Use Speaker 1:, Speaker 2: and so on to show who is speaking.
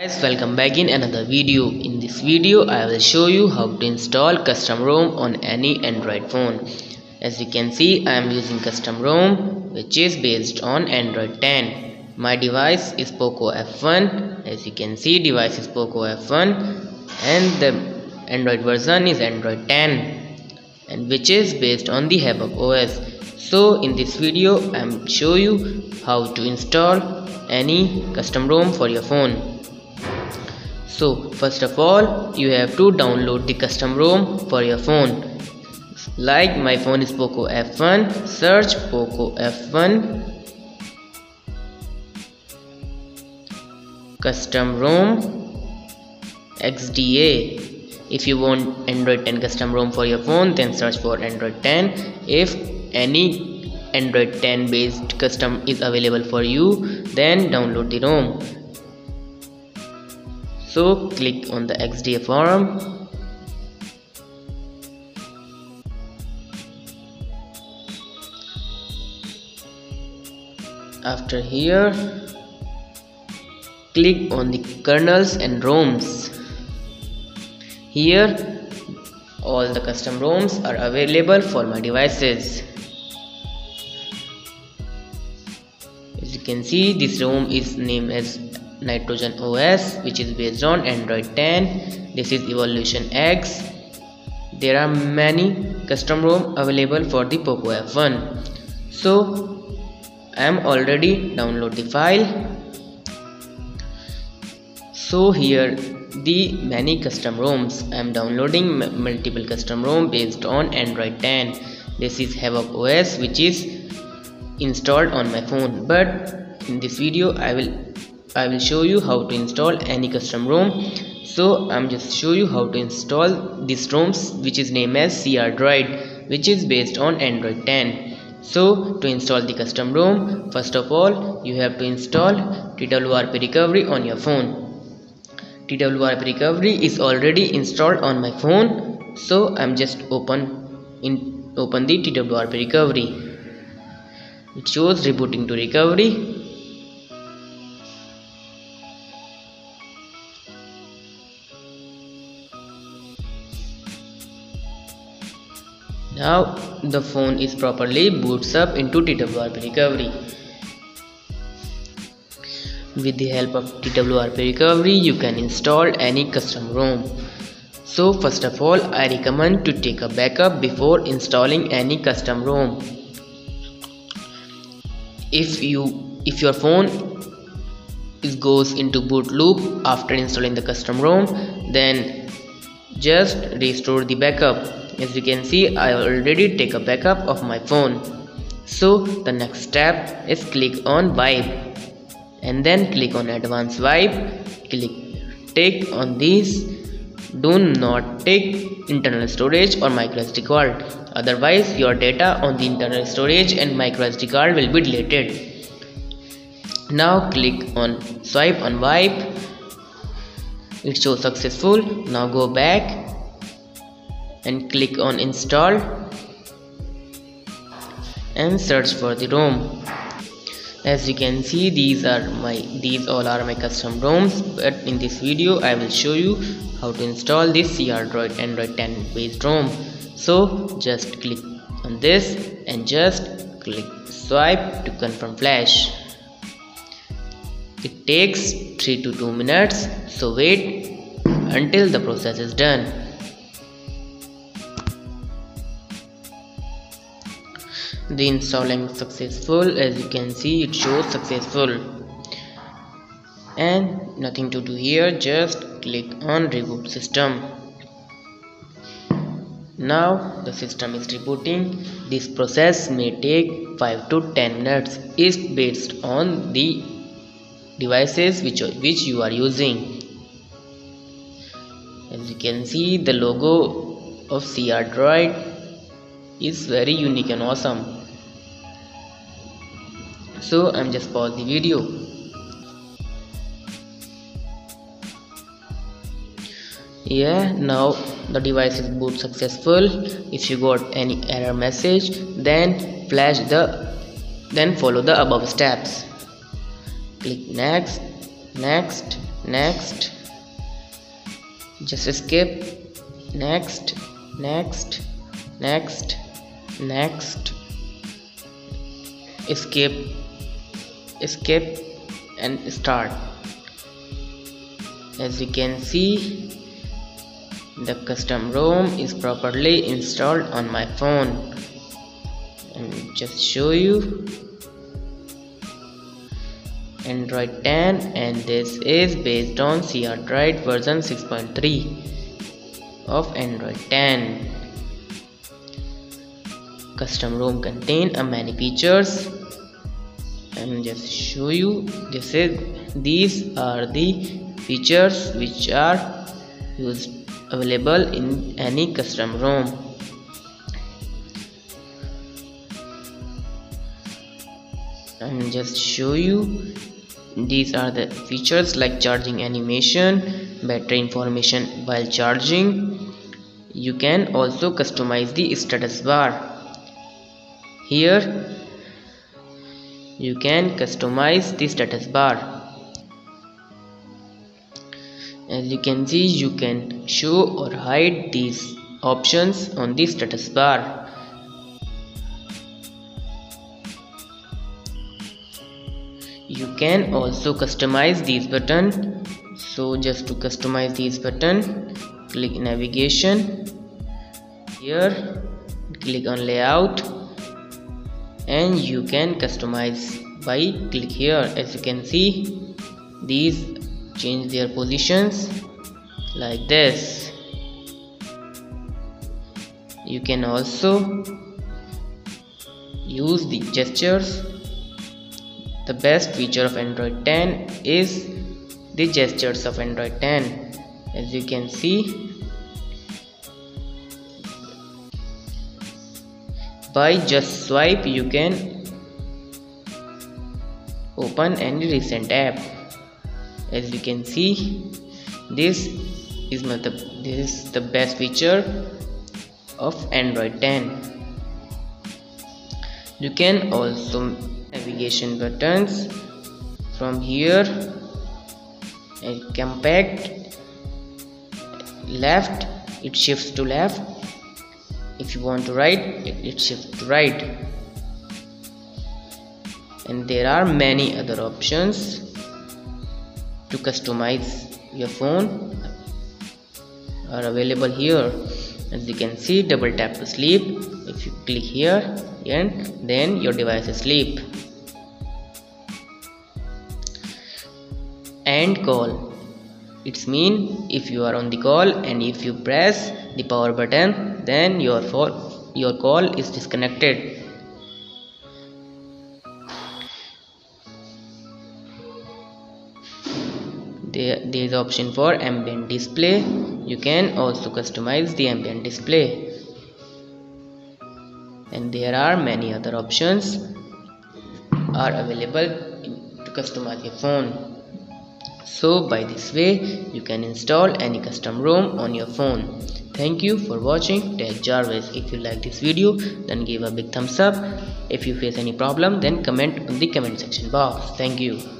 Speaker 1: guys welcome back in another video. In this video i will show you how to install custom rom on any android phone. As you can see i am using custom rom which is based on android 10 my device is poco f1 as you can see device is poco f1 and the android version is android 10 and which is based on the havoc os so in this video i am show you how to install any custom rom for your phone so first of all you have to download the custom rom for your phone. Like my phone is poco f1 search poco f1 custom rom xda if you want android 10 custom rom for your phone then search for android 10 if any android 10 based custom is available for you then download the rom so click on the xda forum. After here click on the kernels and roms. Here all the custom roms are available for my devices. As you can see this rom is named as nitrogen os which is based on android 10 this is evolution x. There are many custom rom available for the poco f1 so i am already download the file. So here the many custom roms i am downloading multiple custom rom based on android 10 this is havoc os which is installed on my phone. But in this video i will I will show you how to install any custom ROM. So I'm just show you how to install this ROMs which is named as CR Droid which is based on Android 10 so to install the custom ROM first of all you have to install TWRP recovery on your phone. TWRP recovery is already installed on my phone. So I'm just open in open the TWRP recovery. It shows rebooting to recovery Now the phone is properly boots up into TWRP recovery. With the help of TWRP recovery you can install any custom ROM. So first of all I recommend to take a backup before installing any custom ROM. If you if your phone is goes into boot loop after installing the custom ROM then just restore the backup as you can see I already take a backup of my phone. So the next step is click on wipe and then click on advanced wipe click take on these. Do not take internal storage or micro SD card. Otherwise your data on the internal storage and micro SD card will be deleted. Now click on swipe on wipe it shows successful. Now go back and click on install and search for the ROM. As you can see these are my these all are my custom ROMs but in this video I will show you how to install this CR Droid Android 10 based ROM. So just click on this and just click swipe to confirm flash. It takes 3 to 2 minutes so wait until the process is done the installing successful. As you can see it shows successful. And nothing to do here just click on reboot system. Now the system is rebooting. This process may take 5 to 10 minutes. Is based on the devices which, which you are using. As you can see the logo of CR Droid is very unique and awesome so I'm just pause the video. Yeah now the device is boot successful. If you got any error message then flash the then follow the above steps. Click next next next. Just skip next next next next. Escape escape and start. As you can see the custom ROM is properly installed on my phone. And just show you. Android 10 and this is based on CR Droid version 6.3 of Android 10 custom ROM contain a many features and just show you this is these are the features which are used available in any custom ROM. And just show you these are the features like charging animation, battery information while charging. You can also customize the status bar. Here you can customize the status bar. As you can see you can show or hide these options on the status bar. You can also customize these button. So just to customize these button click navigation. Here click on layout and you can customize by click here. As you can see these change their positions like this. You can also use the gestures. The best feature of android 10 is the gestures of android 10 as you can see by just swipe you can open any recent app. As you can see this is the this is the best feature of android 10 you can also navigation buttons from here and compact left it shifts to left if you want to right it shifts to right and there are many other options to customize your phone are available here. As you can see double tap to sleep. If you click here and then your device is sleep and call it's mean if you are on the call and if you press the power button then your your call is disconnected. There, there is option for ambient display. You can also customize the ambient display. And there are many other options are available to customize your phone so by this way you can install any custom ROM on your phone. Thank you for watching. Tech Jarves if you like this video then give a big thumbs up. If you face any problem then comment in the comment section box. Thank you